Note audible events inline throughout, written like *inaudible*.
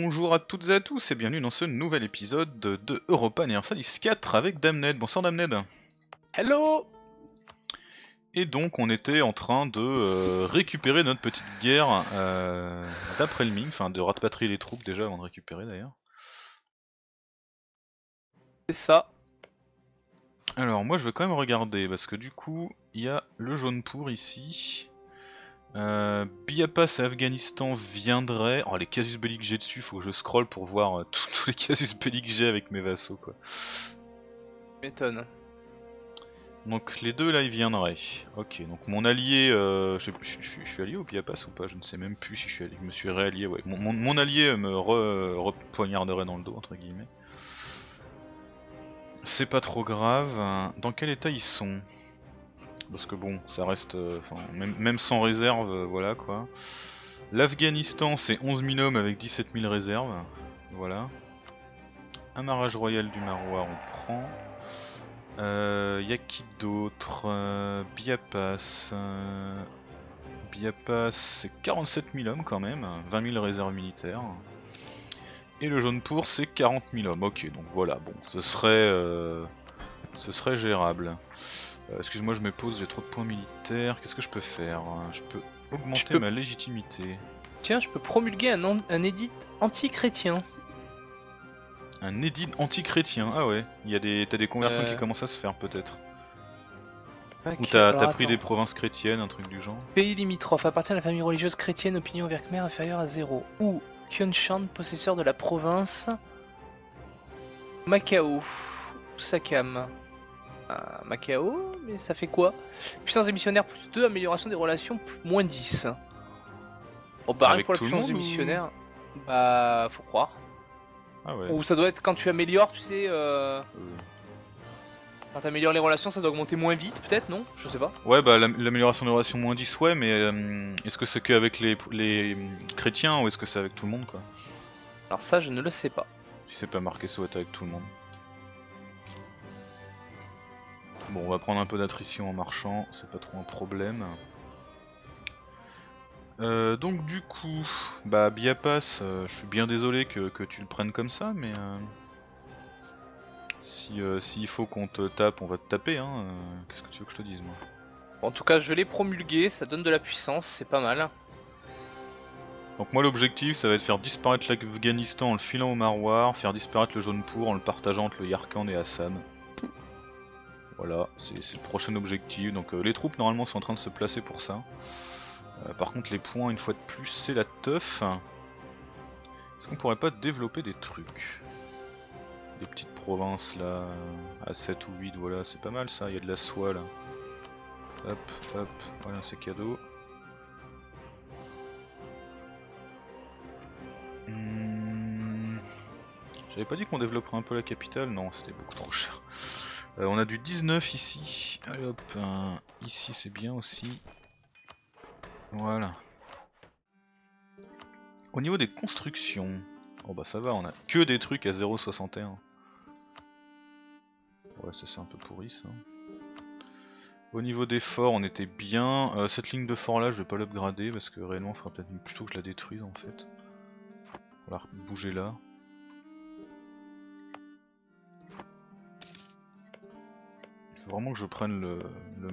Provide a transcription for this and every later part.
bonjour à toutes et à tous et bienvenue dans ce nouvel épisode de Europa Universalis 4 avec Damned. Bonsoir Damned. Hello Et donc on était en train de euh, récupérer notre petite guerre euh, d'après le Ming, enfin de rapatrier les troupes déjà avant de récupérer d'ailleurs. C'est ça. Alors moi je vais quand même regarder parce que du coup il y a le jaune pour ici. Euh, Biapas et Afghanistan viendraient. Oh les casus belli que j'ai dessus, faut que je scroll pour voir euh, *laughs* tous les casus belli que j'ai avec mes vassaux quoi. M'étonne. Donc les deux là ils viendraient. Ok, donc mon allié, euh, je, sais plus, je- je- je suis allié au Biapas ou pas? Je ne sais même plus si je suis allié. Je me suis réallié, ouais. Mon, mon- mon allié me re, repoignarderait dans le dos entre guillemets. C'est pas trop grave. Dans quel état ils sont? Parce que bon, ça reste, euh, même, sans réserve, euh, voilà quoi. L'Afghanistan c'est 11 000 hommes avec 17 000 réserves, voilà. Un marrage royal du Marois on prend. Euh, y a qui d'autre? Euh, Biapas. Biapas, c'est 47 000 hommes quand même, 20 000 réserves militaires. Et le jaune pour, c'est 40 000 hommes. Ok, donc voilà, bon, ce serait, ce serait gérable. Euh, Excuse-moi, je me pose, j'ai trop de points militaires. Qu'est-ce que je peux faire Je peux augmenter peux- ma légitimité. Tiens, je peux promulguer un, an- un édit anti-chrétien. Un édit anti-chrétien. Ah ouais, il y a des, t'as des conversions Euh. qui commencent à se faire peut-être. Ou t'as pris attends. des provinces chrétiennes, un truc du genre? Pays limitrophe appartient à la famille religieuse chrétienne, opinion Khmer inférieure à 0. Ou Kyonshan, possesseur de la province Macao. Sakam. Macao, mais ça fait quoi? Puissance des missionnaires plus 2, amélioration des relations plus, moins 10. Bon, bah rien Avec pour la puissance des monde ou- missionnaires. Bah, faut croire. Ah ouais. Ou ça doit être quand tu améliores, tu sais. Euh... euh, Quand t'améliores les relations, ça doit augmenter moins vite, peut-être, non? Je sais pas. Ouais, bah l'am- l'amélioration des relations moins 10, ouais, mais euh, est-ce que c'est qu'avec les, les chrétiens ou est-ce que c'est avec tout le monde quoi? Alors ça, je ne le sais pas. Si c'est pas marqué, ça doit être avec tout le monde. Bon, on va prendre un peu d'attrition en marchant, c'est pas trop un problème. Euh, donc du coup, bah Biapas, euh, je suis bien désolé que, que tu le prennes comme ça, mais euh, si euh, s'il faut qu'on te tape, on va te taper. Hein. Qu'est-ce que tu veux que je te dise moi? En tout cas, je l'ai promulgué, ça donne de la puissance, c'est pas mal. Donc moi l'objectif ça va être faire disparaître l'Afghanistan en le filant au Marwar, faire disparaître le jaune pour en le partageant entre le Yarkand et Hassan. Voilà, c'est le prochain objectif. Donc euh, les troupes normalement sont en train de se placer pour ça. Euh, par contre les points une fois de plus c'est la teuf. Est-ce qu'on pourrait pas développer des trucs? Des petites provinces là, à 7 ou 8, voilà c'est pas mal ça, il y a de la soie là. Hop, hop, voilà c'est cadeau. Hmm, J'avais pas dit qu'on développerait un peu la capitale? Non, c'était beaucoup trop cher. Euh, on a du 19 ici. Allez ici c'est bien aussi. Voilà. Au niveau des constructions, oh bah ça va, on a que des trucs à 0,61. Ouais, ça c'est un peu pourri ça. Au niveau des forts, on était bien. Euh, cette ligne de fort là, je vais pas l'upgrader parce que réellement, il peut-être plutôt que je la détruise en fait. La bouger là. Vraiment que je prenne le, le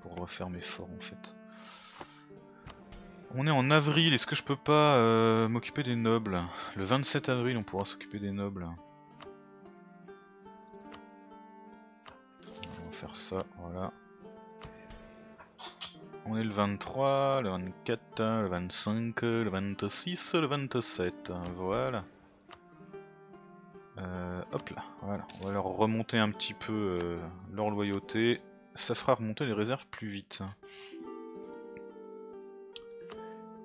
pour refaire mes forts en fait. On est en avril, est-ce que je peux pas euh, m'occuper des nobles? Le 27 avril, on pourra s'occuper des nobles. On va faire ça, voilà. On est le 23, le 24, le 25, le 26, le 27, voilà. Euh, hop là, voilà. On va leur remonter un petit peu euh, leur loyauté. Ça fera remonter les réserves plus vite.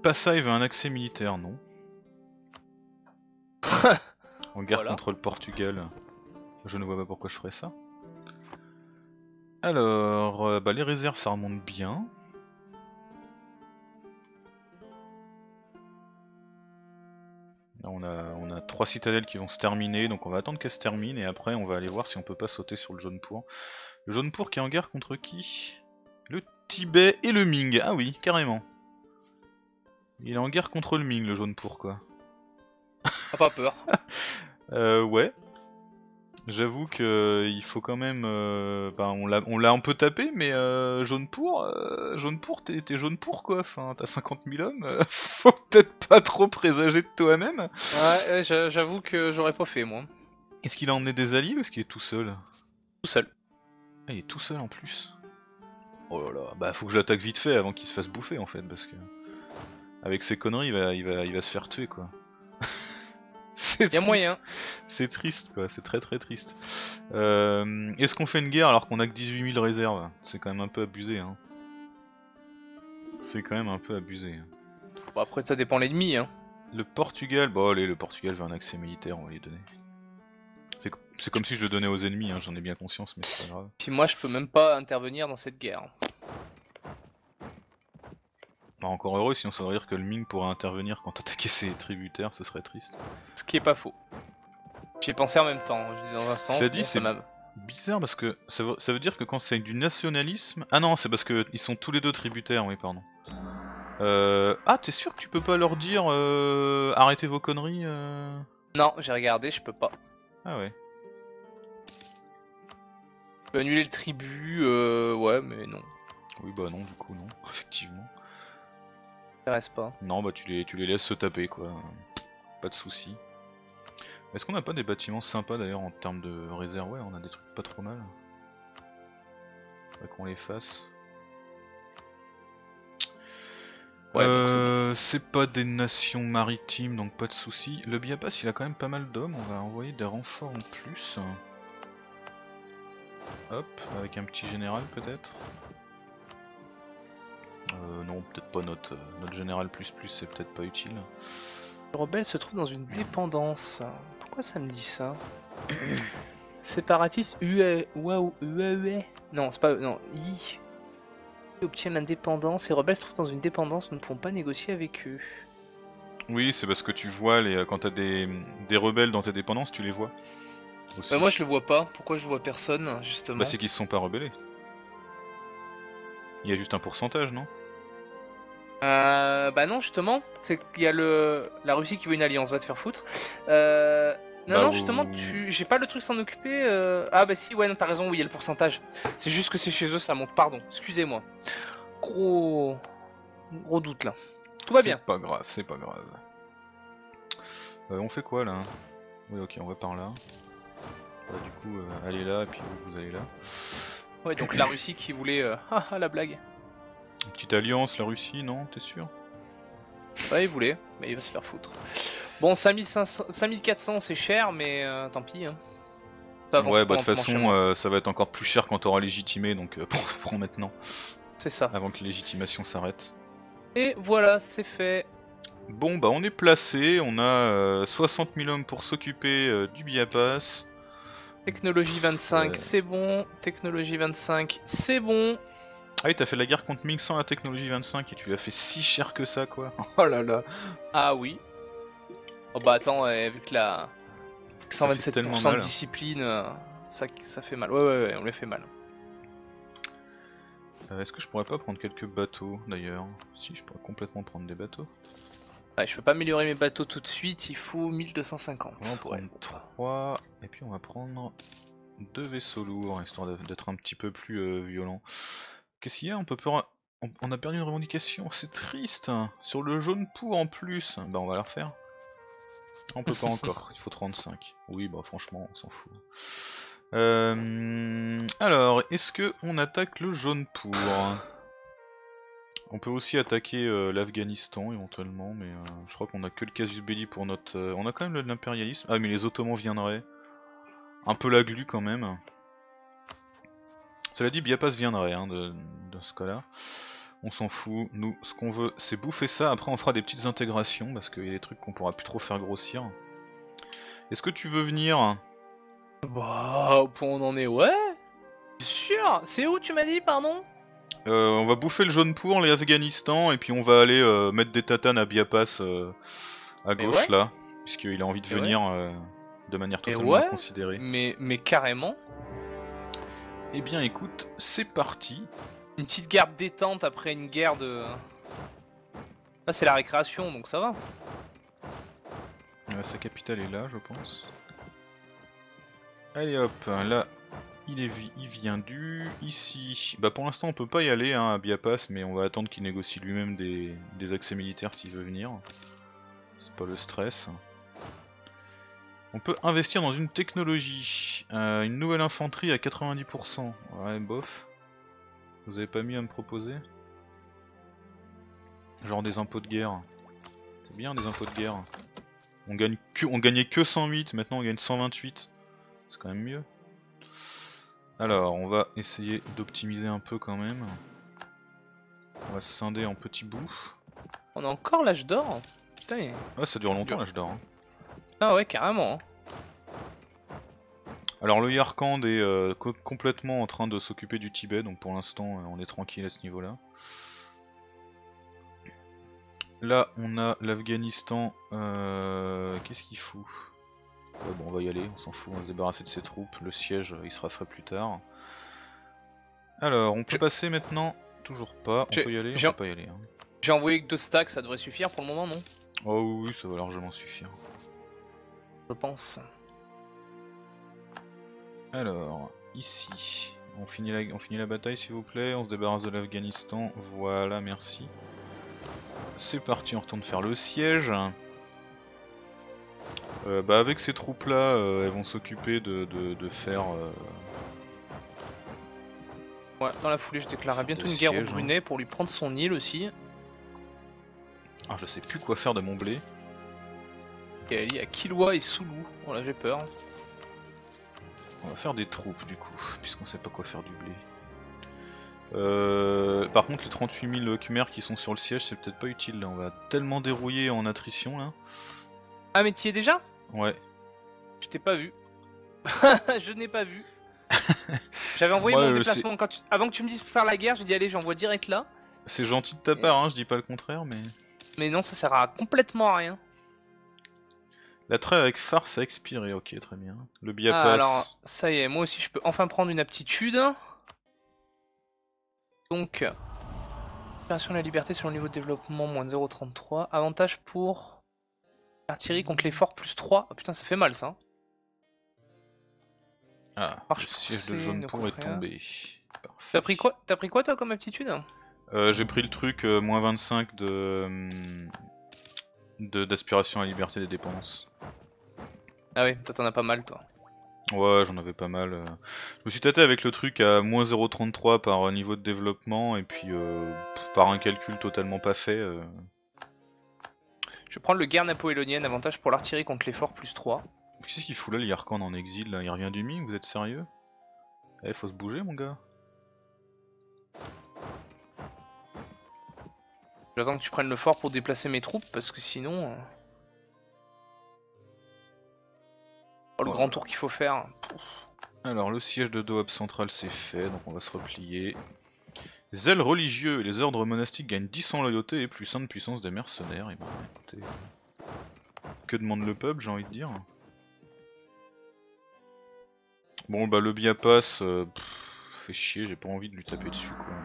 Passai veut un accès militaire, non *laughs* En guerre Voilà. contre le Portugal. Je ne vois pas pourquoi je ferais ça. Alors, euh, bah, les réserves ça remonte bien. On a, on a trois citadelles qui vont se terminer, donc on va attendre qu'elles se terminent et après on va aller voir si on peut pas sauter sur le jaune pour. Le jaune pour qui est en guerre contre qui? Le Tibet et le Ming. Ah oui, carrément. Il est en guerre contre le Ming, le jaune pour quoi. T'as pas peur *laughs* Euh, ouais. J'avoue que euh, il faut quand même. euh, ben, on l'a, un peu tapé, mais euh, jaune pour, euh, jaune pour, t'es, jaune pour quoi. Enfin, t'as 50 000 hommes. euh, *laughs* faut peut-être pas trop présager de toi-même. Ouais, ouais, j'a- j'avoue que j'aurais pas fait moi. Est-ce qu'il a emmené des alliés ou est-ce qu'il est tout seul? Tout seul. Ah, il est tout seul en plus. Oh là là, bah faut que je l'attaque vite fait avant qu'il se fasse bouffer en fait, parce que avec ces conneries, il va, il va, il va se faire tuer quoi. C'est Y a moyen. C'est triste quoi, c'est très très triste. Euh, Est-ce qu'on fait une guerre alors qu'on a que 18 000 réserves? C'est quand même un peu abusé hein. C'est quand même un peu abusé. Bon, après, ça dépend l'ennemi. Hein. Le Portugal, bon allez, le Portugal veut un accès militaire, on va lui donner. C'est comme si je le donnais aux ennemis, hein, j'en ai bien conscience, mais c'est pas grave. Puis moi, je peux même pas intervenir dans cette guerre. Bah, encore heureux si on savait dire que le Ming pourrait intervenir quand attaquer ses tributaires, ce serait triste. Ce qui est pas faux. J'y ai pensé en même temps. Je dis dans un sens. Dit, ça c'est- Bizarre parce que ça veut, ça veut dire que quand c'est du nationalisme. Ah non, c'est parce que ils sont tous les deux tributaires, oui, pardon. Euh... Ah, t'es sûr que tu peux pas leur dire euh... arrêtez vos conneries euh... Non, j'ai regardé, je peux pas. Ah ouais. Je peux annuler le tribut, euh, ouais, mais non. Oui, bah non, du coup, non, *laughs* effectivement. Pas. Non, bah tu les, tu les laisses se taper, quoi. Pas de soucis. Est-ce qu'on a pas des bâtiments sympas d'ailleurs en termes de réserve? Ouais, on a des trucs pas trop mal. Faudrait qu'on les fasse. Ouais, Euh, c'est pas des nations maritimes, donc pas de soucis. Le Biapas, il a quand même pas mal d'hommes. On va envoyer des renforts en plus. Hop, avec un petit général peut-être. Euh, non, peut-être pas notre, notre général plus plus, c'est peut-être pas utile. Le rebelle se trouve dans une dépendance. Pourquoi ça me dit ça *coughs* Séparatiste UE. Waouh, UE. Non, c'est pas. Non, I. Obtient l'indépendance. Les rebelles se trouvent dans une dépendance. Nous ne pouvons pas négocier avec eux. Oui, c'est parce que tu vois, les, quand t'as des, des rebelles dans tes dépendances, tu les vois. Bah, moi, je le vois pas. Pourquoi je vois personne, justement? Bah, c'est qu'ils se sont pas rebellés. Il y a juste un pourcentage, non? Euh, bah non, justement, c'est qu'il y a le la Russie qui veut une alliance, va te faire foutre. Euh, non, Bah, non, ou- justement, tu... j'ai pas le truc s'en occuper. euh, Ah bah si, ouais, non, t'as raison, oui, il y a le pourcentage. C'est juste que c'est chez eux, ça monte. Pardon, excusez-moi. Gros, gros doute là. Tout va bien. C'est pas grave, c'est pas grave. Euh, on fait quoi là? Oui, ok, on va par là. Bah, du coup, euh, allez là, et puis vous, vous allez là. Ouais, donc la Russie qui voulait. euh, Ah, ah, la blague. Une petite alliance, la Russie, non T'es sûr? Ouais, il voulait, mais il va se faire foutre. Bon, 5500 5400, c'est cher, mais euh, tant pis. Hein. Ça avance Ouais, bah de toute lentement chez façon, moi. euh, ça va être encore plus cher quand t'auras légitimé, donc euh, *laughs* prends, prends maintenant, C'est ça. avant que légitimation s'arrête. Et voilà, c'est fait. Bon, bah on est placé, on a euh, 60 000 hommes pour s'occuper euh, du Biapas. Technologie 25, Euh. c'est bon. Technologie 25, c'est bon. Ah oui, t'as fait la guerre contre Ming sans la technologie 25 et tu l'as fait si cher que ça, quoi. *laughs* Oh là là. Ah oui. Oh bah attends, ouais, avec la Ça fait tellement 127% de discipline, euh, ça, ça fait mal. Ouais, ouais, ouais, on les fait mal. Euh, Est-ce que je pourrais pas prendre quelques bateaux d'ailleurs? Si, je pourrais complètement prendre des bateaux. Ouais, je peux pas améliorer mes bateaux tout de suite, il faut 1250. On va pour être- 3 et puis on va prendre deux vaisseaux lourds histoire de- d'être un petit peu plus euh, violent. Qu'est-ce qu'il y a? On peut a perdu une revendication, *laughs* c'est triste. Sur le jaune pour en plus. Bah on va la refaire. On peut pas *laughs* encore, il faut 35. Oui bah franchement on s'en fout. Euh, alors, est-ce que on attaque le jaune pour? On peut aussi attaquer euh, l'Afghanistan éventuellement, mais euh, je crois qu'on a que le casus belli pour notre. euh, on a quand même l'impérialisme. Ah mais les Ottomans viendraient. Un peu la glu quand même. Cela dit, Biapas viendrait hein, de, de ce cas-là. On s'en fout. Nous, ce qu'on veut, c'est bouffer ça. Après, on fera des petites intégrations parce qu'il y a des trucs qu'on pourra plus trop faire grossir. Est-ce que tu veux venir? Bah, au point on en est, ouais. Bien sûr. C'est où tu m'as dit, pardon? Euh, On va bouffer le jaune pour les Afghanistan et puis on va aller euh, mettre des tatanes à Biapas euh, à gauche ouais. là, puisqu'il a envie de venir de manière totalement ouais. inconsidérée. mais, mais carrément. Eh bien écoute, c'est parti. Une petite guerre détente après une guerre de. Là, c'est la récréation, donc ça va. Sa capitale est là, je pense. Allez hop, là, il, vient du ici. Bah pour l'instant on peut pas y aller hein, à Biapas, mais on va attendre qu'il négocie lui-même des, des accès militaires s'il veut venir. C'est pas le stress. On peut investir dans une technologie. Euh, une nouvelle infanterie à 90%. Ouais, bof. Vous avez pas mis à me proposer? Genre des impôts de guerre. C'est bien des impôts de guerre. On, gagne que, on gagnait que 108, maintenant on gagne 128. C'est quand même mieux. Alors, on va essayer d'optimiser un peu quand même. On va se scinder en petits bouts. On a encore l'âge d'or Putain. Ouais, ça dure longtemps l'âge d'or. Hein. Ah ouais, carrément. Hein. Alors le Yarkand est euh, complètement en train de s'occuper du Tibet, donc pour l'instant euh, on est tranquille à ce niveau-là. Là on a l'Afghanistan, euh, qu'est-ce qu'il fout? Bon on va y aller, on s'en fout, on va se débarrasser de ses troupes, le siège il sera fait plus tard. Alors on peut passer maintenant, toujours pas, on peut y aller, on peut pas y aller. Hein. J'ai envoyé que deux stacks, ça devrait suffire pour le moment non? Oh oui, ça va largement suffire. Je pense. Alors, ici, on finit, la, on finit la bataille s'il vous plaît, on se débarrasse de l'Afghanistan, voilà, merci. C'est parti, on retourne faire le siège. Euh, bah avec ces troupes là, euh, elles vont s'occuper de, faire... Euh, ouais, dans la foulée je déclarerai bientôt une guerre au Brunet pour lui prendre son île aussi. Ah je sais plus quoi faire de mon blé. Elle est à Kilwa et Soulou, voilà j'ai peur. On va faire des troupes du coup, puisqu'on sait pas quoi faire du blé. Euh, par contre les 38 000 Khmer qui sont sur le siège c'est peut-être pas utile là, on va tellement dérouiller en attrition là. Ah mais t'y es déjà? Ouais. Je t'ai pas vu. *laughs* je n'ai pas vu. *laughs* J'avais envoyé mon déplacement quand avant que tu me dises faire la guerre, j'ai dit allez j'envoie direct là. C'est gentil de ta part, hein, je dis pas le contraire mais... Mais non ça sert à complètement à rien. L'attrait avec farce a expiré, ok très bien. Le biais ah, alors ça y est, moi aussi je peux enfin prendre une aptitude. Donc, opération de la liberté sur le niveau de développement moins 0,33. Avantage pour artillerie contre l'effort plus 3. Ah putain ça fait mal ça. Hein. Ah, le siège de jaune pour est tombé. T'as pris quoi T'as pris quoi toi comme aptitude euh, J'ai pris le truc euh, moins 25 de hum, d'aspiration à la liberté des dépenses. Ah oui, toi t'en as pas mal toi. Ouais, j'en avais pas mal. Euh. Je me suis tâté avec le truc à moins 0,33 par niveau de développement et puis euh, par un calcul totalement pas fait. Euh. Je vais prendre le guerre napoléonienne, avantage pour l'artillerie contre l'effort plus 3. Qu'est-ce qu'il fout là, l'Yarkand en exil là? Il revient du Ming, vous êtes sérieux? Eh, faut se bouger mon gars. J'attends que tu prennes le fort pour déplacer mes troupes parce que sinon. Oh, le grand tour qu'il faut faire. Alors le siège de Doab central c'est fait, donc on va se replier. Zèle religieux et les ordres monastiques gagnent 10 en loyauté et plus 1 de puissance des mercenaires. Et bah écoutez. Que demande le peuple j'ai envie de dire Bon bah le Biapas, euh, fait chier, j'ai pas envie de lui taper dessus quoi.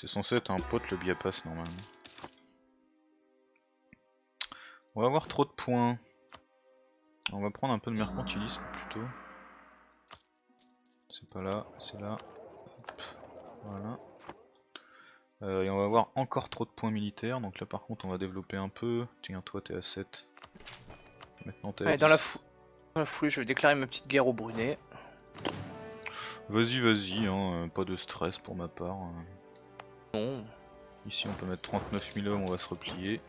C'est censé être un pote le biapas normalement. On va avoir trop de points. On va prendre un peu de mercantilisme plutôt. C'est pas là, c'est là. Voilà. Euh, et on va avoir encore trop de points militaires, donc là par contre on va développer un peu. Tiens toi t'es à 7. Maintenant t'es à dans, la dans la foulée je vais déclarer ma petite guerre au Brunet. Vas-y vas-y, hein, euh, pas de stress pour ma part. Hein. Ici on peut mettre 39 000 hommes, on va se replier.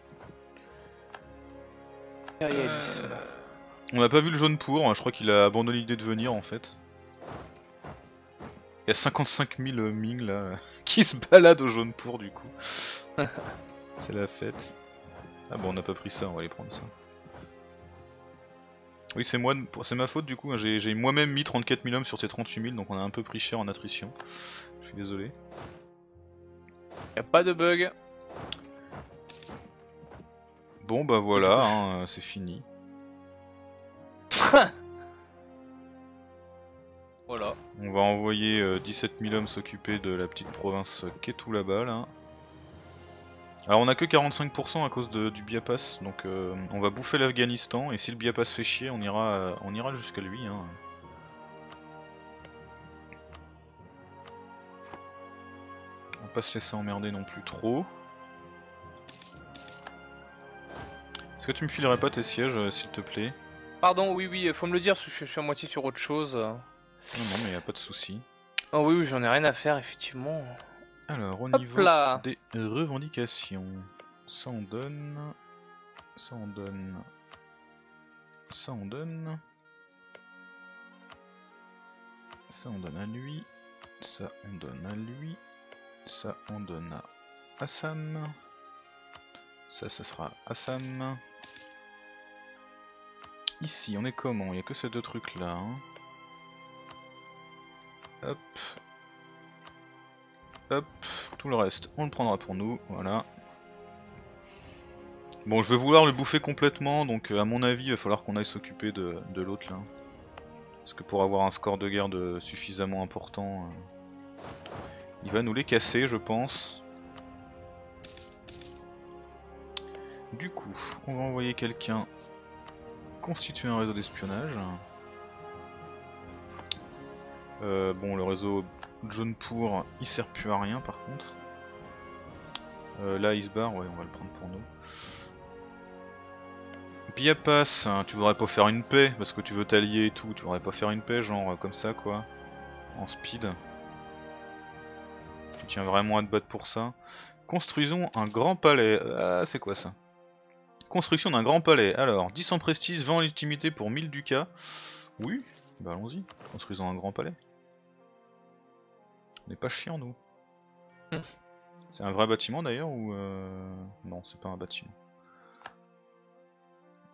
Euh, on n'a pas vu le jaune pour, hein, je crois qu'il a abandonné l'idée de venir en fait. Il y a 55 000 Ming là *laughs* qui se baladent au jaune pour du coup. *laughs* C'est la fête. Ah bon on n'a pas pris ça, on va aller prendre ça. Oui c'est moi, c'est ma faute du coup, j'ai moi-même mis 34 000 hommes sur tes 38 000 donc on a un peu pris cher en attrition. Je suis désolé. Y'a pas de bug. Bon bah voilà, hein, c'est fini. *laughs* On va envoyer 17 euh, 000 hommes s'occuper de la petite province qui est tout là-bas là. Alors on a que 45% à cause de, du Biapas, donc euh, on va bouffer l'Afghanistan et si le Biapas fait chier, on ira, on ira jusqu'à lui. Hein. On va pas se laisser emmerder non plus trop. Est-ce que tu me filerais pas tes sièges, euh, s'il te plaît? Pardon, oui, oui, faut me le dire parce que je suis à moitié sur autre chose. Non, non, mais y a pas de souci. Oh oui, oui, j'en ai rien à faire, effectivement. Alors, au Hop niveau là. des revendications, ça on donne, ça on donne, ça on donne, ça on donne à lui, ça on donne à lui, ça on donne à Hassan, ça ce sera Hassan. Ici, on est comment? Il n'y a que ces deux trucs là. hein. Hop. Hop. Tout le reste, on le prendra pour nous. Voilà. Bon, je vais vouloir le bouffer complètement, donc euh, à mon avis, il va falloir qu'on aille s'occuper de, de l'autre là. Parce que pour avoir un score de guerre suffisamment important, euh, il va nous les casser, je pense. Du coup, on va envoyer quelqu'un constituer un réseau d'espionnage. Euh, bon, le réseau Jaunepur, il sert plus à rien par contre. Là, Isbar, ouais, on va le prendre pour nous. Biapas, hein, tu voudrais pas faire une paix parce que tu veux t'allier et tout, tu voudrais pas faire une paix, genre comme ça quoi, en speed. Tu tiens vraiment à te battre pour ça. Construisons un grand palais. Ah, c'est quoi ça? Construction d'un grand palais. Alors, 10 en prestige, 20 en légitimité pour 1000 ducats. Oui, bah allons-y, construisons un grand palais. On n'est pas chiant nous. C'est un vrai bâtiment d'ailleurs ou euh... Non, c'est pas un bâtiment.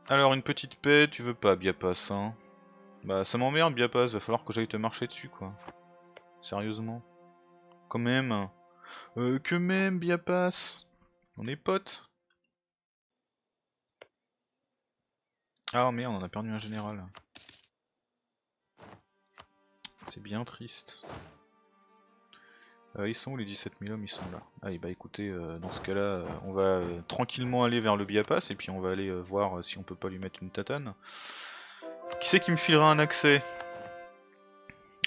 Alors une petite paix, tu veux pas Biapas hein? Bah ça m'emmerde Biapas, va falloir que j'aille te marcher dessus quoi. Sérieusement. Quand même. Euh, que même Biapas? On est potes. Ah merde, on a perdu un général. C'est bien triste. Euh, ils sont où les 17 000 hommes? Ils sont là. Allez bah écoutez, euh, dans ce cas là, euh, on va euh, tranquillement aller vers le Biapas et puis on va aller voir si on peut pas lui mettre une tatane. Qui c'est qui me filera un accès?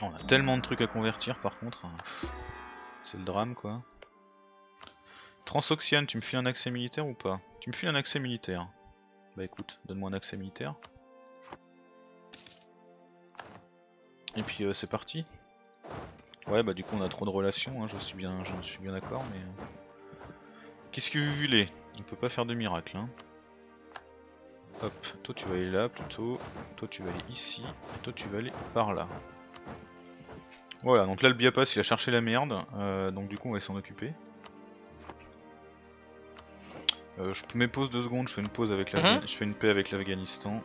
On a tellement de trucs à convertir par contre. hein. C'est le drame quoi. Transoxiane, tu me files un accès militaire ou pas? Tu me files un accès militaire. Bah écoute, donne-moi un accès militaire. Et puis c'est parti. Ouais bah du coup on a trop de relations, hein, je suis bien, je suis bien d'accord, mais... euh, Qu'est-ce que vous voulez? On peut pas faire de miracle. Hein. Hop, toi tu vas aller là plutôt, toi tu vas aller ici, et toi tu vas aller par là. Voilà, donc là le Biapas il a cherché la merde, euh, donc du coup on va s'en occuper. Euh, je mets pause deux secondes, je fais une pause avec la, Mhm. je fais une paix avec l'Afghanistan.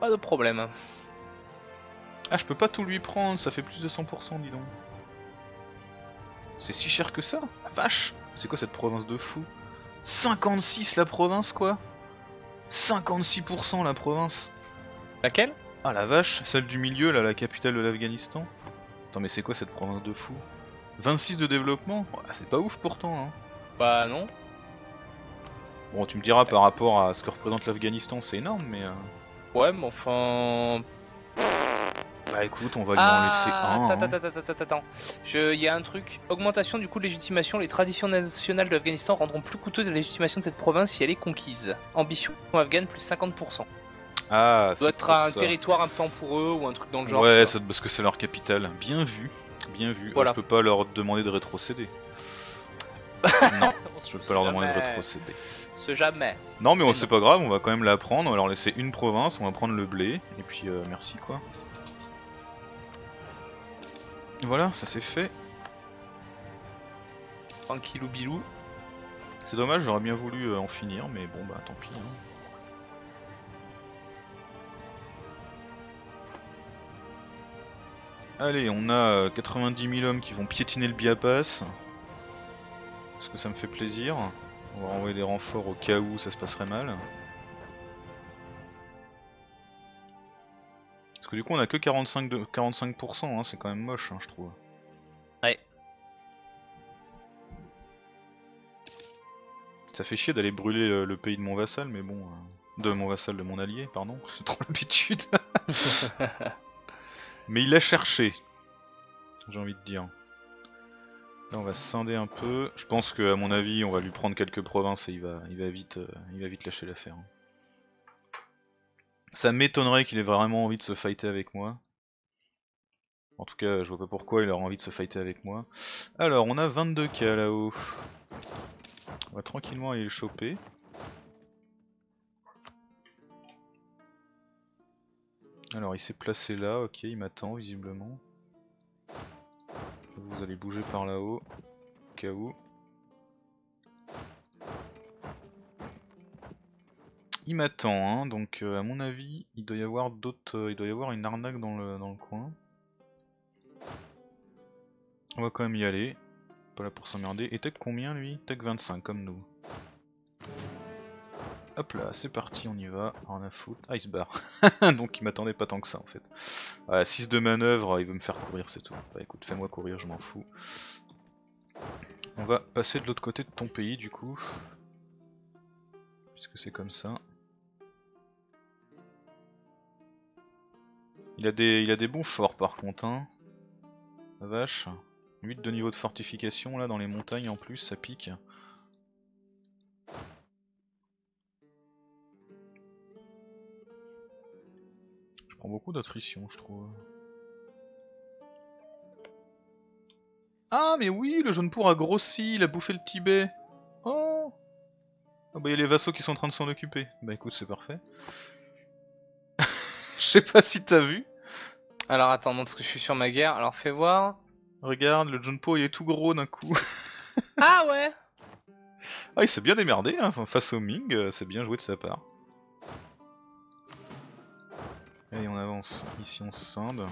Pas de problème. Ah, je peux pas tout lui prendre, ça fait plus de 100%, dis donc. C'est si cher que ça La vache C'est quoi cette province de fou? 56 la province, quoi? 56% la province Laquelle? Ah la vache, celle du milieu, là, la capitale de l'Afghanistan. Attends, mais c'est quoi cette province de fou? 26 de développement? C'est pas ouf pourtant, hein. Bah non. Bon, tu me diras par rapport à ce que représente l'Afghanistan, c'est énorme, mais... euh, Ouais, mais enfin. Bah écoute, on va lui en laisser Ah, un. attends, hein. attends, attends, attends, il y a un truc. Augmentation du coût de légitimation. Les traditions nationales de l'Afghanistan rendront plus coûteuse la légitimation de cette province si elle est conquise. Ambition afghane plus 50%. Ah, Ça doit c'est être un ça. territoire un temps pour eux ou un truc dans le genre. ouais, parce que c'est leur capitale. Bien vu, bien vu. Voilà. Je peux pas leur demander de rétrocéder. *laughs* non, je peux pas leur demander de rétrocéder. Ce jamais. Non, mais on- Mais c'est pas grave, on va quand même la prendre. On va leur laisser une province, on va prendre le blé, et puis euh, merci quoi. Voilà, ça c'est fait. Tranquillou bilou. C'est dommage, j'aurais bien voulu euh, en finir, mais bon bah tant pis. hein. Allez, on a euh, 90 000 hommes qui vont piétiner le Biapas. Parce que ça me fait plaisir. On va renvoyer des renforts au cas où ça se passerait mal. Que du coup on a que 45%, de... 45% hein, c'est quand même moche hein, je trouve. Ouais. Ça fait chier d'aller brûler euh, le pays de mon vassal, mais bon... euh, De mon vassal, de mon allié, pardon, *laughs* j'ai trop l'habitude. *laughs* mais il l'a cherché, j'ai envie de dire. Là on va se scinder un peu. Je pense que à mon avis on va lui prendre quelques provinces et il va, il va, vite, euh, il va vite lâcher l'affaire. Ça m'étonnerait qu'il ait vraiment envie de se fighter avec moi. En tout cas je vois pas pourquoi il aurait envie de se fighter avec moi. Alors on a 22k là-haut. On va tranquillement aller le choper. Alors il s'est placé là, ok il m'attend visiblement. Vous allez bouger par là-haut, au cas où. Il m'attend, hein, donc euh, à mon avis, il doit y avoir d'autres, euh, il doit y avoir une arnaque dans le, coin. On va quand même y aller, pas là pour s'emmerder. Et tech combien lui? Tech 25 comme nous. Hop là, c'est parti, on y va, rien à foutre. Ah, il se barre. *laughs* Donc il m'attendait pas tant que ça en fait. Ouais, 6 de manœuvre, il veut me faire courir, c'est tout. Bah écoute, fais-moi courir, je m'en fous. On va passer de l'autre côté de ton pays du coup. Puisque c'est comme ça. Il a des, il a des bons forts par contre, hein. La vache. 8 de niveau de fortification là dans les montagnes en plus, ça pique. Je prends beaucoup d'attrition, je trouve. Ah mais oui, le jaune pour a grossi, il a bouffé le Tibet. Oh Ah bah il y a les vassaux qui sont en train de s'en occuper. Bah écoute, c'est parfait. *laughs* Je sais pas si t'as vu. Alors attends, non, parce que je suis sur ma guerre. Alors fais voir. Regarde, le Junpo il est tout gros d'un coup. *laughs* Ah ouais ah, il s'est bien démerdé hein, face au Ming, euh, c'est bien joué de sa part. Allez, on avance. Ici, on se scinde.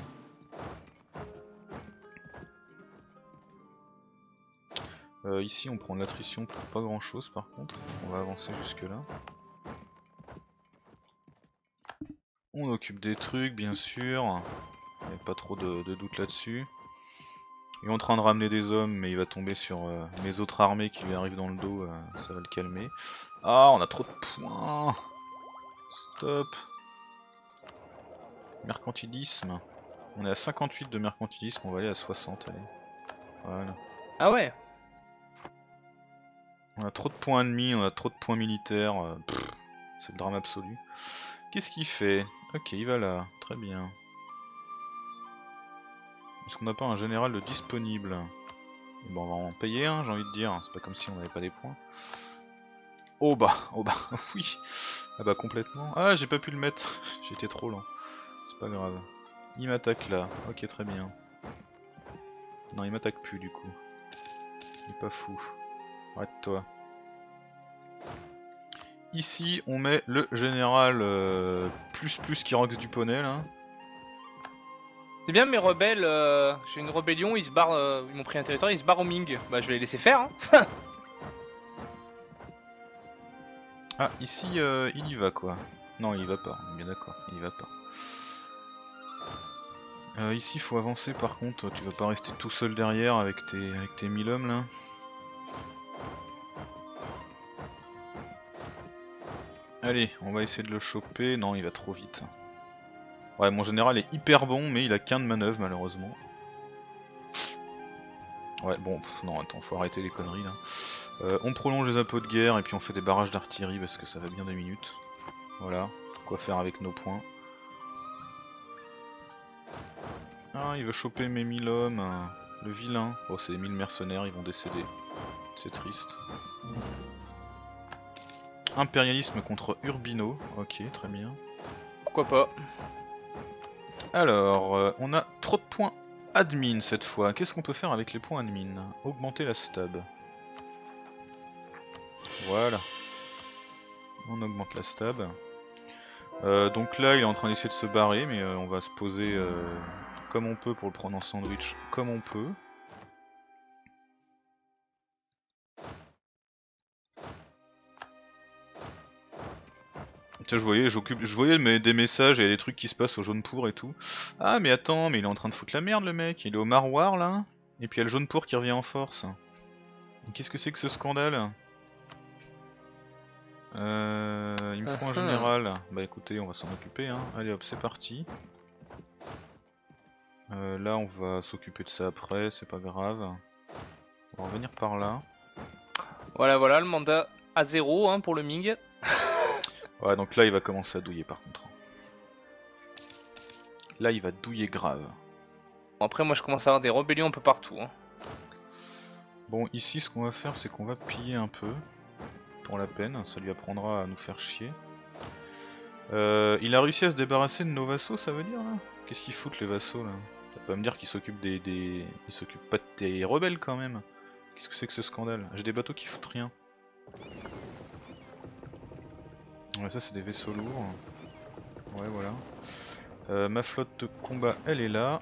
Euh, ici, on prend de l'attrition pour pas grand chose par contre. On va avancer jusque là. On occupe des trucs, bien sûr. Il n'y a pas trop de, de doute là-dessus. Il est en train de ramener des hommes, mais il va tomber sur euh, mes autres armées qui lui arrivent dans le dos, euh, ça va le calmer. Ah, on a trop de points Stop Mercantilisme. On est à 58 de mercantilisme, on va aller à 60, allez. Voilà. Ah ouais On a trop de points ennemis, on a trop de points militaires, euh, c'est le drame absolu. Qu'est-ce qu'il fait? Ok, il va là, très bien. Est-ce qu'on n'a pas un général disponible Bon, on va en payer un, j'ai envie de dire, c'est pas comme si on n'avait pas des points. Oh bah, oh bah, *laughs* oui Ah bah complètement. Ah, j'ai pas pu le mettre, *laughs* j'étais trop lent. C'est pas grave. Il m'attaque là, ok très bien. Non, il m'attaque plus du coup. Il est pas fou. Arrête-toi. Ici, on met le général euh, plus plus qui rox du poney là. C'est bien mes rebelles, euh, j'ai une rébellion, ils se barrent, euh, ils m'ont pris un territoire, ils se barrent au Ming. Bah je vais les laisser faire hein. *laughs* Ah, ici, euh, il y va quoi. Non, il y va pas, on est bien d'accord, il y va pas. Euh, ici, faut avancer par contre, tu vas pas rester tout seul derrière avec tes, avec tes 1000 hommes là. Allez, on va essayer de le choper. Non, il va trop vite. Ouais, mon général est hyper bon, mais il a qu'un de manœuvre malheureusement. Ouais, bon, non, attends, faut arrêter les conneries là. Euh, on prolonge les impôts de guerre et puis on fait des barrages d'artillerie parce que ça va bien des minutes. Voilà, quoi faire avec nos points? Ah, il veut choper mes 1000 hommes. euh, Le vilain. Oh, c'est les 1000 mercenaires, ils vont décéder. C'est triste. Impérialisme contre Urbino. Ok, très bien. Pourquoi pas Alors, euh, on a trop de points admin cette fois. Qu'est-ce qu'on peut faire avec les points admin? Augmenter la stab. Voilà. On augmente la stab. Euh, donc là, il est en train d'essayer de se barrer, mais euh, on va se poser comme on peut pour le prendre en sandwich, comme on peut. Tiens, je voyais, je voyais mes- des messages et des trucs qui se passent au jaune pour et tout. Ah, mais attends, mais il est en train de foutre la merde, le mec. Il est au maroir là, et puis il y a le jaune pour qui revient en force. Qu'est-ce que c'est que ce scandale? Euh, il me faut un Ah, ah. général. Bah écoutez, on va s'en occuper. Hein. Allez hop, c'est parti. Euh, là, on va s'occuper de ça après, c'est pas grave. On va revenir par là. Voilà, voilà, le mandat à zéro hein, pour le Ming. Ouais, donc là, il va commencer à douiller par contre. Là, il va douiller grave. Bon, après, moi, je commence à avoir des rébellions un peu partout. hein. Bon, ici, ce qu'on va faire, c'est qu'on va piller un peu. Pour la peine, ça lui apprendra à nous faire chier. Euh, il a réussi à se débarrasser de nos vassaux, ça veut dire là? Qu'est-ce qu'ils foutent les vassaux là? Tu vas pas me dire qu'ils s'occupent des, des... Ils s'occupent pas de tes rebelles quand même? Qu'est-ce que c'est que ce scandale? J'ai des bateaux qui foutent rien. Ouais, ça c'est des vaisseaux lourds. Ouais, voilà. Euh, ma flotte de combat, elle est là.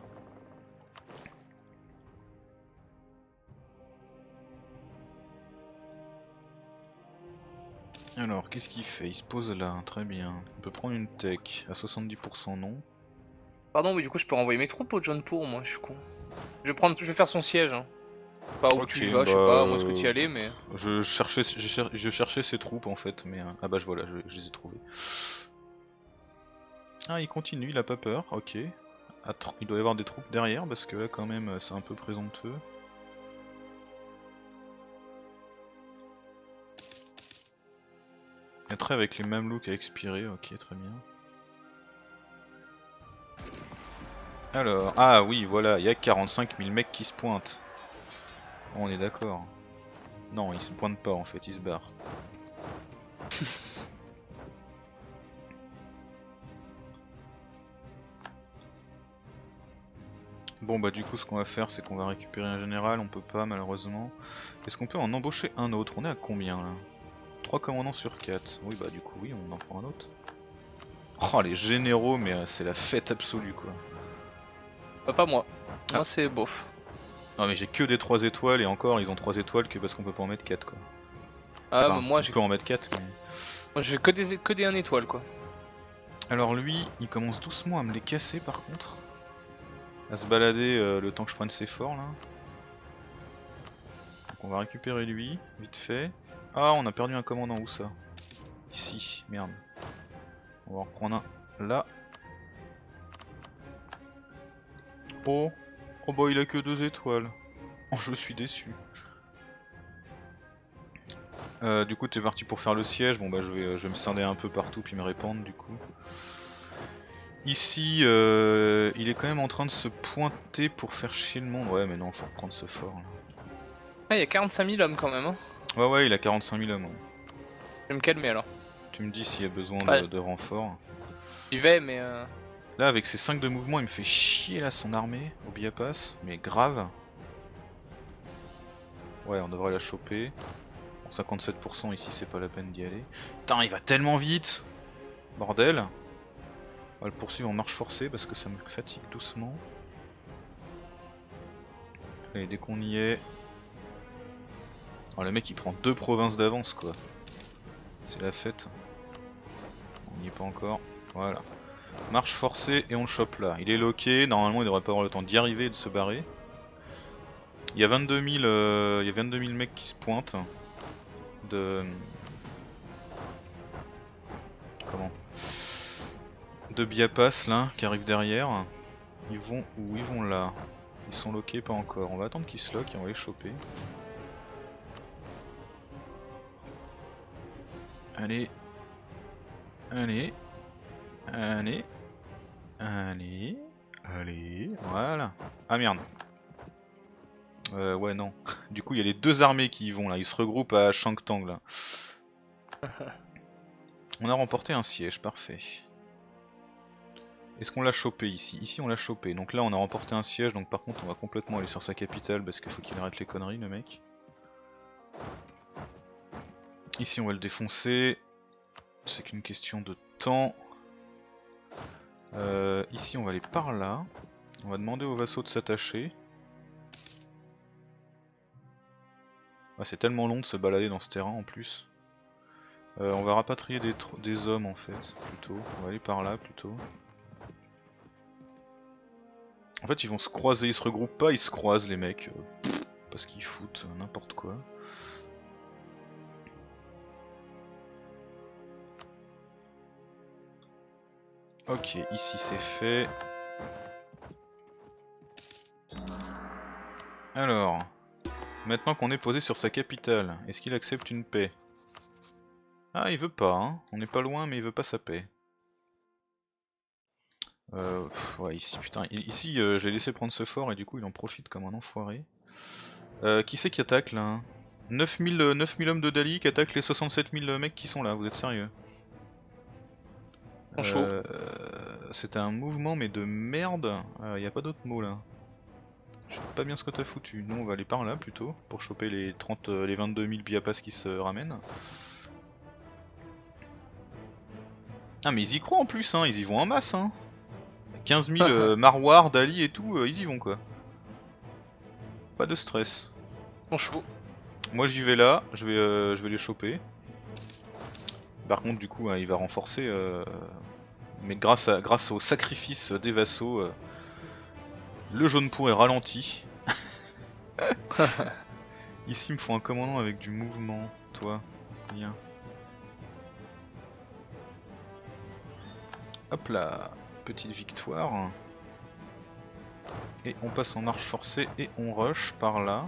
Alors, qu'est-ce qu'il fait? Il se pose là, très bien. On peut prendre une tech à 70% non. Pardon, mais du coup, je peux renvoyer mes troupes au John Tour, moi, je suis con. Je vais, prendre... je vais faire son siège. Hein. Pas où tu y vas, je sais bah, pas, moi, est-ce que tu y allais, mais. Je cherchais, je, cher- je cherchais ses troupes en fait, mais... euh, Ah bah je voilà, je, je les ai trouvées. Ah, il continue, il a pas peur, ok. Attends, il doit y avoir des troupes derrière, parce que là quand même, euh, c'est un peu présomptueux. Un trait avec les mamelouks a expiré, ok, très bien. Alors, ah oui, voilà, il y a 45 000 mecs qui se pointent. On est d'accord. Non, ils se pointent pas en fait, ils se barrent. *laughs* bon bah du coup ce qu'on va faire c'est qu'on va récupérer un général, on peut pas malheureusement. Est-ce qu'on peut en embaucher un autre? On est à combien là? 3 commandants sur 4. Oui bah du coup oui on en prend un autre. Oh les généraux mais euh, c'est la fête absolue quoi. Bah, pas moi. Ah. Moi, c'est bof. Non mais j'ai que des 3 étoiles et encore ils ont 3 étoiles que parce qu'on peut pas en mettre 4 quoi. Ah, Enfin, bah, moi, j'ai peut en mettre 4 mais... moi, j'ai que des, que des 1 étoile, quoi. Alors lui, il commence doucement à me les casser par contre. À se balader euh, le temps que je prenne ses forts là. Donc on va récupérer lui, vite fait. Ah, on a perdu un commandant, où ça? Ici, merde. On va en reprendre un là. Oh, oh bah il a que deux étoiles. Oh, je suis déçu. Euh, du coup, t'es parti pour faire le siège. Bon, bah, je vais, euh, je vais me scinder un peu partout puis me répandre du coup. Ici, euh, il est quand même en train de se pointer pour faire chier le monde. Ouais, mais non, faut reprendre ce fort là. Ah, il y a 45 000 hommes quand même. Hein. Ouais, ouais, il a 45 000 hommes. ouais. Je vais me calmer alors. Tu me dis s'il y a besoin de, de renfort. J'y vais, mais. Euh... Là, avec ses 5 de mouvement, il me fait chier là son armée au Biapas, mais grave. Ouais, on devrait la choper. Bon, 57% ici, c'est pas la peine d'y aller. Putain, il va tellement vite Bordel On va le poursuivre en marche forcée parce que ça me fatigue doucement. Allez, dès qu'on y est. Oh, le mec il prend deux provinces d'avance quoi. C'est la fête. On n'y est pas encore. Voilà. Marche forcée et on le chope là. Il est loqué, normalement il devrait pas avoir le temps d'y arriver et de se barrer. Il y a 22 000, euh, il y a 22 000 mecs qui se pointent. De... Comment? De Biapas là, qui arrivent derrière. Ils vont où? Ils vont là. Ils sont loqués, pas encore. On va attendre qu'ils se loquent et on va les choper. Allez. Allez. Allez. Allez. Allez. Voilà. Ah merde. Euh, ouais, non. *laughs* Du coup, il y a les deux armées qui y vont là. Ils se regroupent à Shangtang là. *laughs* On a remporté un siège, parfait. Est-ce qu'on l'a chopé ici? Ici, on l'a chopé. Donc là, on a remporté un siège. Donc par contre, on va complètement aller sur sa capitale parce qu'il faut qu'il arrête les conneries, le mec. Ici, on va le défoncer. C'est qu'une question de temps. Euh, ici, on va aller par là. On va demander aux vassaux de s'attacher. Ah, c'est tellement long de se balader dans ce terrain en plus. Euh, on va rapatrier des, hommes en fait, plutôt. On va aller par là plutôt. En fait, ils vont se croiser, ils se regroupent pas, ils se croisent les mecs. euh, parce qu'ils foutent euh, n'importe quoi. Ok, ici c'est fait. Alors, maintenant qu'on est posé sur sa capitale, est-ce qu'il accepte une paix? Ah, il veut pas, hein. on n'est pas loin mais il veut pas sa paix. Euh, ouais, ici, putain, ici euh, j'ai laissé prendre ce fort et du coup il en profite comme un enfoiré. Euh, qui c'est qui attaque là? 9000, 9000 hommes de Dali qui attaquent les 67 000 mecs qui sont là, vous êtes sérieux? Euh, C'était un mouvement mais de merde, il euh, a pas d'autre mot là. Je sais pas bien ce que t'as foutu. Nous on va aller par là plutôt pour choper les 30, les 22 000 biapas qui se ramènent. Ah mais ils y croient en plus, hein, ils y vont en masse. Hein. 15 000 *laughs* euh, Marwar, Dali et tout, euh, ils y vont quoi. Pas de stress. chaud. Moi j'y vais là, je vais, euh, je vais les choper. Par contre du coup hein, il va renforcer, mais grâce, à, grâce au sacrifice des vassaux, le jaune pour est ralenti. *laughs* Ici il me faut un commandant avec du mouvement, toi, viens. Hop là petite victoire. Et on passe en marche forcée et on rush par là.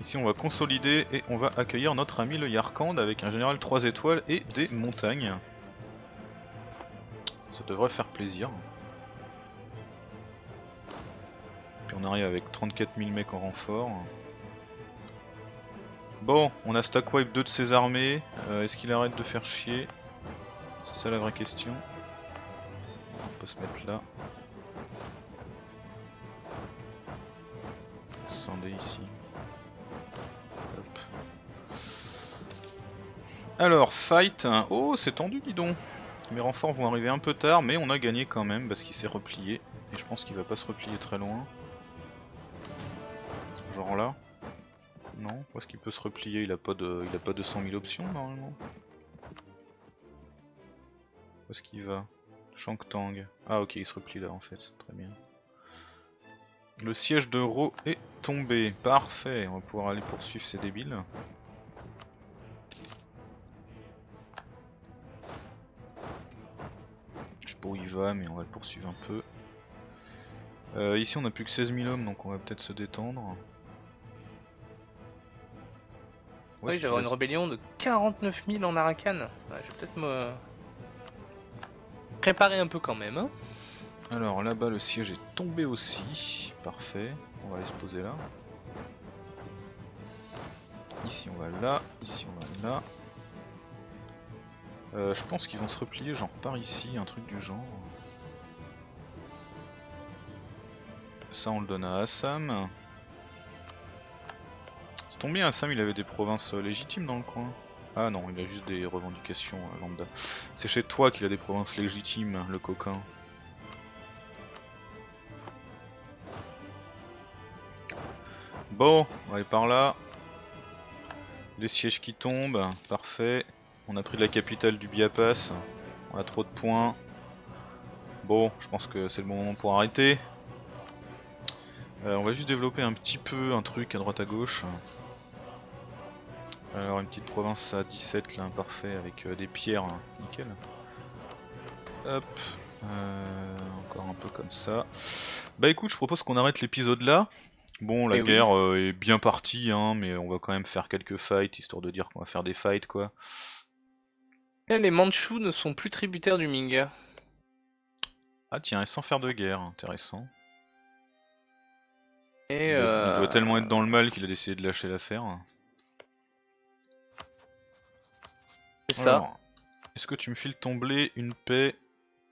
Ici on va consolider et on va accueillir notre ami le Yarkand avec un général 3 étoiles et des montagnes. Ça devrait faire plaisir. Puis on arrive avec 34 000 mecs en renfort. Bon, on a stack wipe 2 de ses armées. Euh, est-ce qu'il arrête de faire chier? C'est ça la vraie question peut se mettre là. Scinder ici. Alors, fight. Oh, c'est tendu, dis donc. Mes renforts vont arriver un peu tard, mais on a gagné quand même parce qu'il s'est replié. Et je pense qu'il va pas se replier très loin. Genre là. Non, est-ce qu'il peut se replier? Il a pas de, il a pas de 100 000 options normalement. Où est-ce qu'il va? Tang. Ah ok, il se replie là en fait, très bien. Le siège de Ro est tombé, parfait, on va pouvoir aller poursuivre ces débiles. Où il va, mais on va le poursuivre un peu. Euh, ici on a plus que 16 000 hommes, donc on va peut-être se détendre. Oui, j'avais une rébellion de 49 000 en Arakan. je vais peut-être me préparer un peu quand même. Hein. Alors là-bas le siège est tombé aussi. Parfait. On va aller se poser là. Ici on va là, ici on va là. Euh, je pense qu'ils vont se replier genre par ici, un truc du genre. Ça on le donne à Assam. C'est tombé Assam il avait des provinces légitimes dans le coin. Ah non, il a juste des revendications euh, lambda. C'est chez toi qu'il a des provinces légitimes, le coquin. Bon, on va aller par là. Des sièges qui tombent, parfait. On a pris la capitale du Biapas. On a trop de points. Bon, je pense que c'est le bon moment pour arrêter. Euh, on va juste développer un petit peu un truc à droite à gauche. Alors une petite province à 17 là, parfait, avec euh, des pierres, hein. nickel. Hop, euh, encore un peu comme ça. Bah écoute, je propose qu'on arrête l'épisode là. Bon, la eh guerre est bien partie, hein, mais on va quand même faire quelques fights, histoire de dire qu'on va faire des fights quoi. Eh, les Mandchous ne sont plus tributaires du Ming. Ah tiens, et sans faire de guerre, intéressant. Et il, doit, tellement être dans le mal qu'il a décidé de lâcher l'affaire. ça. Est-ce que tu me files ton blé, une paix,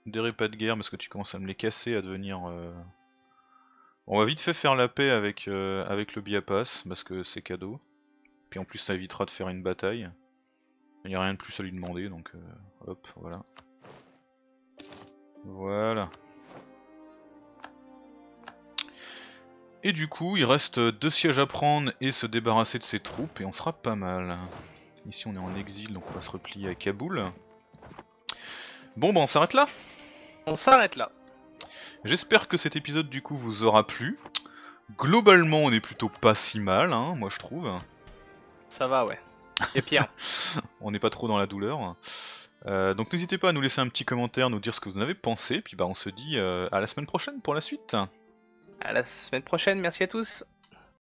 des repas de guerre parce que tu commences à me les casser, à devenir... Euh, on va vite fait faire la paix avec, euh, avec le Biapas parce que c'est cadeau. Puis en plus ça évitera de faire une bataille. Il n'y a rien de plus à lui demander donc euh, hop voilà. Voilà. Et du coup il reste deux sièges à prendre et se débarrasser de ses troupes et on sera pas mal. Ici on est en exil donc on va se replier à Kaboul. Bon bah on s'arrête là On s'arrête là. J'espère que cet épisode du coup vous aura plu. Globalement on est plutôt pas si mal, hein, moi je trouve. Ça va ouais. Et pire. *laughs* on n'est pas trop dans la douleur. Euh, donc n'hésitez pas à nous laisser un petit commentaire, nous dire ce que vous en avez pensé, puis bah on se dit euh, à la semaine prochaine pour la suite. À la semaine prochaine, merci à tous.